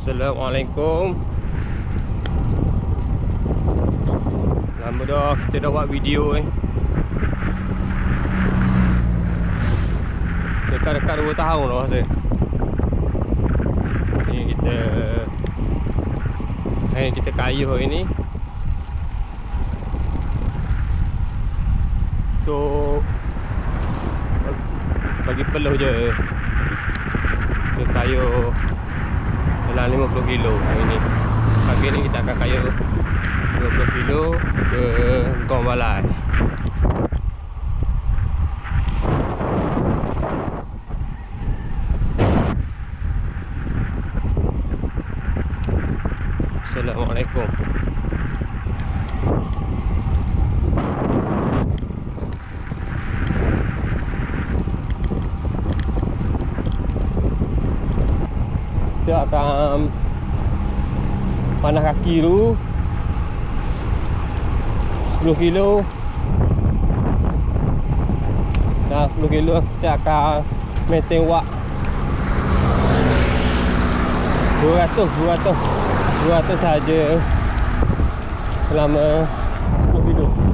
Assalamualaikum. Lama dah kita dah buat video ni. Dekat-dekat 2 tahun dah rasa. Ni kita Hari kita kayuh hari ni. Untuk Bagi peluh je. Kita kayuh dalam 50 kilo hari ni. Pagi ni kita akan kayuh 50 kilo ke Gong Balai. Assalamualaikum Akan Panas kaki dulu 10 kilo. Dah 10 kilo kita akan maintain wak. 200 200 200 saja selama 10 kilo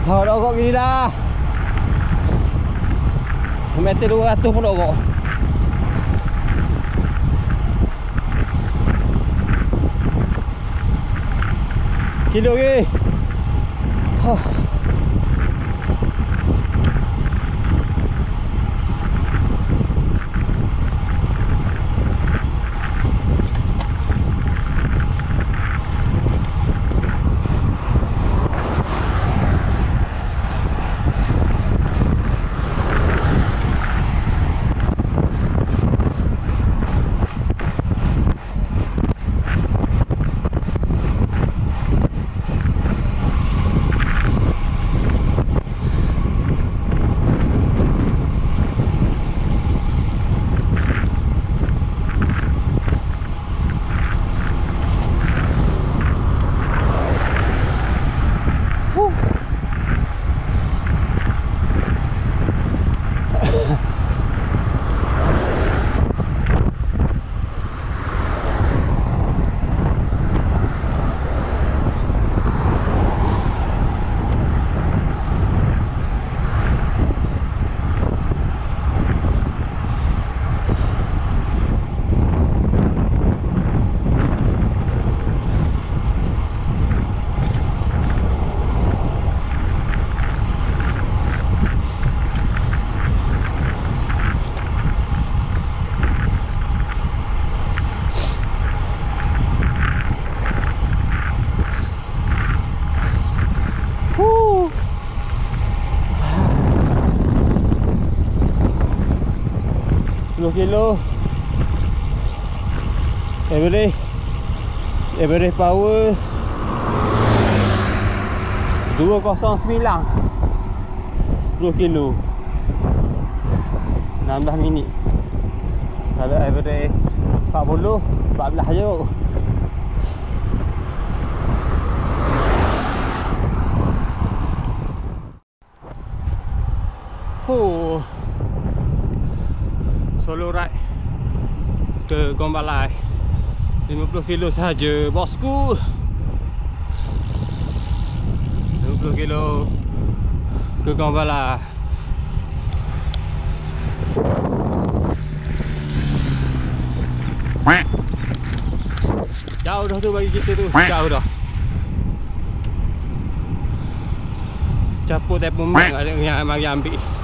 Merokok gini dah Meter 200 merokok Kilo ke Haa 10 kilo. Average. Average power. 209 10 kilo. 16 minit. Kalau average 40 14 je kot Solo ride ke Gombalai 50 kilo sahaja bosku. 50 kilo ke Gombalai Jauh dah tu bagi kita tu Jauh dah. Capur telefon mak ada yang mari ambil